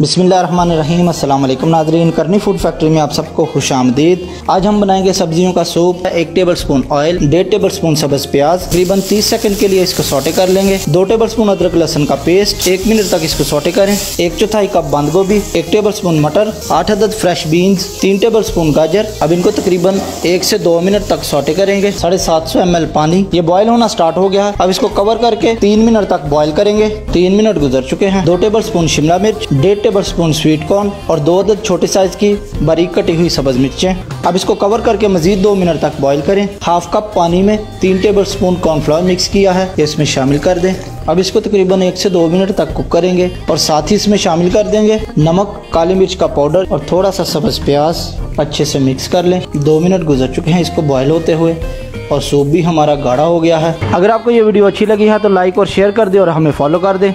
बिसमीम अल्लाम नाजरीन। करनी फ़ूड फैक्ट्री में आप सबको खुश आमदीद। आज हम बनाएँगे सब्जियों का सूप, एक टेबल स्पून ऑयल, डेढ़ टेबल स्पून सब्ज प्याज तकरीबन 30 सेकंड के लिए इसको सोटे कर लेंगे। दो टेबल स्पून अदरक लहसन का पेस्ट, एक मिनट तक इसको सोटे करें। एक चौथाई कप बंद गोभी, एक टेबल स्पून मटर, आठ अदद फ्रेश बीन्स, तीन टेबल स्पून गाजर। अब इनको तकरीबन एक से दो मिनट तक सोटे करेंगे। साढ़े सात सौ एम एल पानी। ये बॉयल होना स्टार्ट हो गया है। अब इसको कवर करके तीन मिनट तक बॉयल करेंगे। तीन मिनट गुजर चुके हैं। दो टेबल स्पून शिमला मिर्च, डेढ़ टेबल स्पून स्वीट कॉर्न और दो अदद छोटे साइज़ की बारीक कटी हुई सब्ज मिर्चें। अब इसको कवर करके मजीद दो मिनट तक बॉईल करें। हाफ़ कप पानी में तीन टेबल स्पून कॉर्नफ्लावर मिक्स किया है। इसमें शामिल कर दें। अब इसको तकरीबन एक से दो मिनट तक कुक करेंगे और साथ ही इसमें शामिल कर देंगे नमक, काली मिर्च का पाउडर और थोड़ा सा सब्ज प्याज। अच्छे से मिक्स कर लें। दो मिनट गुजर चुके हैं इसको बॉयल होते हुए और सूप भी हमारा गाढ़ा हो गया है। अगर आपको ये वीडियो अच्छी लगी है तो लाइक और शेयर कर दे और हमें फॉलो कर दें।